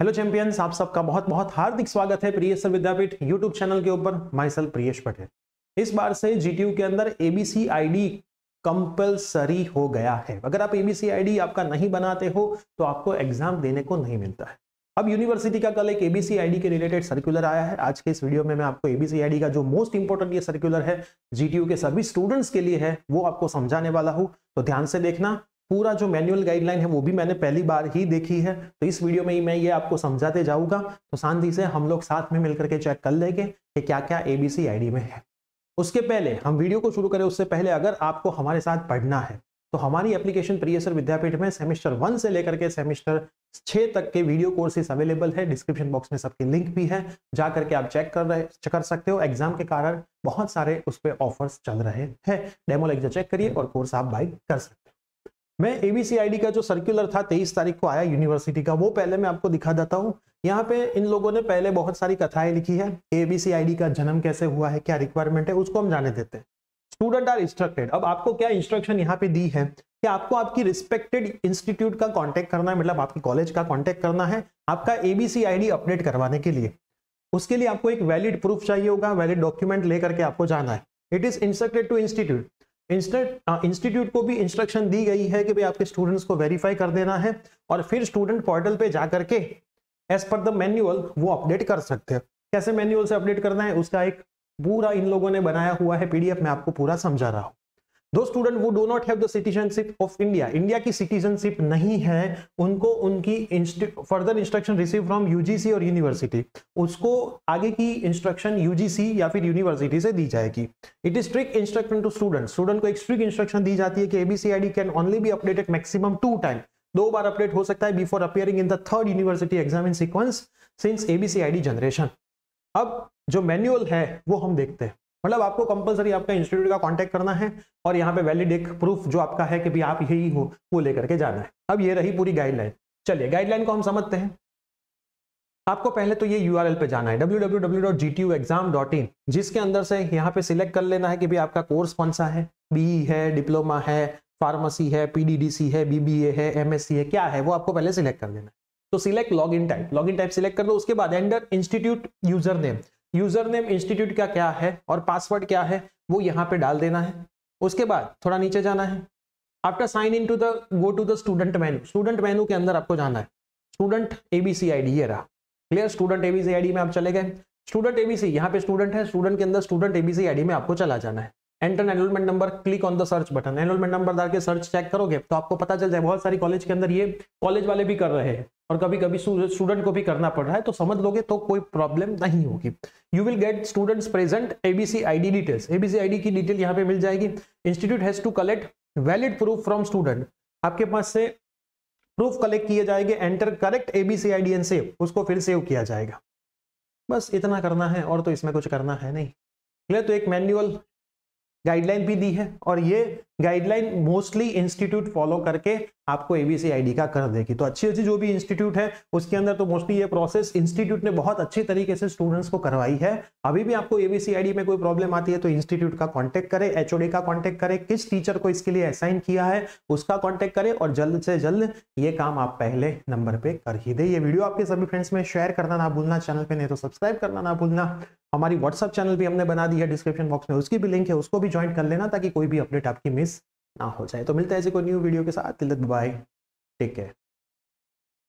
Hello champions आप सबका बहुत बहुत हार्दिक स्वागत है प्रियसर विद्यापीठ यूट्यूब चैनल के ऊपर। माइसल प्रियेश पटेल। इस बार से जीटीयू के अंदर एबीसी आईडी कंपलसरी हो गया है। अगर आप एबीसी आईडी आपका नहीं बनाते हो तो आपको एग्ज़ाम देने को नहीं मिलता है। अब यूनिवर्सिटी का कल एक एबीसी आईडी के रिलेटेड सर्कुलर आया है। आज के इस वीडियो में मैं आपको एबीसी आईडी का जो मोस्ट इंपॉर्टेंट ये सर्कुलर है जीटीयू के सभी स्टूडेंट्स के लिए है, वो आपको समझाने वाला हूँ। तो ध्यान से देखना। पूरा जो मैनुअल गाइडलाइन है वो भी मैंने पहली बार ही देखी है। तो इस वीडियो में ही मैं ये आपको समझाते जाऊँगा। तो शांति से हम लोग साथ में मिलकर के चेक कर लेंगे कि क्या क्या एबीसी आईडी में है। उसके पहले हम वीडियो को शुरू करें, उससे पहले अगर आपको हमारे साथ पढ़ना है तो हमारी एप्लीकेशन प्रियसर विद्यापीठ में सेमेस्टर वन से लेकर के सेमेस्टर छः तक के वीडियो कोर्सेस अवेलेबल है। डिस्क्रिप्शन बॉक्स में सबके लिंक भी है। जा करके आप चेक कर रहे कर सकते हो। एग्ज़ाम के कारण बहुत सारे उस पर ऑफर्स चल रहे हैं। डेमो लेक्चर चेक करिए और कोर्स आप बाई कर सकते मैं एबीसीआईडी का जो सर्कुलर था तेईस तारीख को आया यूनिवर्सिटी का, वो पहले मैं आपको दिखा देता हूँ। यहाँ पे इन लोगों ने पहले बहुत सारी कथाएँ लिखी है। एबीसीआईडी का जन्म कैसे हुआ है, क्या रिक्वायरमेंट है, उसको हम जाने देते हैं। स्टूडेंट आर इंस्ट्रक्टेड अब आपको क्या इंस्ट्रक्शन यहाँ पे दी है? कि आपको आपकी रिस्पेक्टेड इंस्टीट्यूट का कांटेक्ट करना है मतलब आपकी कॉलेज का कांटेक्ट करना है, आपका एबीसी आईडी अपडेट करवाने के लिए। उसके लिए आपको एक वैलिड प्रूफ चाहिए होगा वैलिड डॉक्यूमेंट लेकर के आपको जाना है। It is instructed to institute institute को भी इंस्ट्रक्शन दी गई है कि भाई आपके स्टूडेंट्स को वेरीफाई कर देना है और फिर स्टूडेंट पोर्टल पे जा करके एज पर द मैन्यूअल वो अपडेट कर सकते हैं। कैसे मैन्यूअल से अपडेट करना है? उसका एक पूरा इन लोगों ने बनाया हुआ है पीडीएफ में आपको पूरा समझा रहा हूँ। दो स्टूडेंट वो do not have the citizenship of India India की सिटीजनशिप नहीं है, उनको उनकी further instruction receive from UGC और यूनिवर्सिटी उसको आगे की इंस्ट्रक्शन यूजीसी या फिर यूनिवर्सिटी से दी जाएगी. It is strict instruction to student student को एक स्ट्रिक्ट इंस्ट्रक्शन दी जाती है कि ABC ID can only be updated maximum two time दो बार अपडेट हो सकता है before appearing in the third university exam in sequence since ABC ID generation अब जो मैनुअल है, वो हम देखते हैं. मतलब आपको कंपलसरी आपका इंस्टीट्यूट का कांटेक्ट करना है और यहाँ पे वैलिड एक प्रूफ जो आपका है कि भी आप यही हो, वो लेकर के जाना है। अब ये रही पूरी गाइडलाइन चलिए गाइडलाइन को हम समझते हैं। आपको पहले तो ये यूआरएल पे जाना है, www.gtuexam.in जिसके अंदर से यहाँ पे सिलेक्ट कर लेना है कि भी आपका कोर्स कौन सा है। बीई है डिप्लोमा है फार्मेसी है पीडीडीसी है बीबीए है एमएससी है, क्या है, वो आपको पहले सिलेक्ट कर लेना है। तो select log in type log in type select कर लो उसके बाद enter institute user name user name institute का क्या है और पासवर्ड क्या है, वो यहाँ पे डाल देना है। उसके बाद थोड़ा नीचे जाना है। After sign in to the go to the student menu student menu के अंदर आपको जाना है। स्टूडेंट एबीसी आईडी ये रहा। क्लियर स्टूडेंट एबीसी आईडी में आप चले गए। स्टूडेंट एबीसी यहाँ पे स्टूडेंट है। स्टूडेंट के अंदर स्टूडेंट एबीसी आईडी में आपको चला जाना है। Enter enrolment number click on the search button enrolment number डाल के सर्च चेक करोगे तो आपको पता चल जाए बहुत सारी कॉलेज के अंदर ये कॉलेज वाले भी कर रहे हैं और कभी कभी स्टूडेंट को भी करना पड़ रहा है तो समझ लोगे तो कोई प्रॉब्लम नहीं होगी। You will get students present ABC ID details ABC ID की डिटेल यहाँ पे मिल जाएगी। Institute has to collect valid proof from student आपके पास से प्रूफ कलेक्ट किए जाएँगे enter correct ABC ID and save उसको फिर सेव किया जाएगा। बस इतना करना है और तो इसमें कुछ करना है नहीं। क्लियर तो एक मैनुअल गाइडलाइन भी दी है और ये गाइडलाइन मोस्टली इंस्टीट्यूट फॉलो करके आपको एबीसी आईडी का कर देगी। तो अच्छी अच्छी जो भी इंस्टीट्यूट है, उसके अंदर तो मोस्टली ये प्रोसेस इंस्टीट्यूट ने बहुत अच्छे तरीके से स्टूडेंट्स को करवाई है। अभी भी आपको एबीसी आईडी में कोई प्रॉब्लम आती है तो इंस्टीट्यूट का कॉन्टेक्ट करें एचओडी का कॉन्टेक्ट करें, किस टीचर को इसके लिए असाइन किया है, उसका कॉन्टेक्ट करें और जल्द से जल्द ये काम आप पहले नंबर पे कर ही दे। ये वीडियो आपके सभी फ्रेंड्स में शेयर करना ना भूलना चैनल पे नहीं तो सब्सक्राइब करना ना भूलना। हमारी व्हाट्सअप चैनल भी हमने बना दी है डिस्क्रिप्शन बॉक्स में उसकी भी लिंक है, उसको भी ज्वाइन कर लेना ताकि कोई भी अपडेट आपकी ना हो जाए। तो मिलते हैं ऐसे कोई न्यू वीडियो के साथ। Bye take care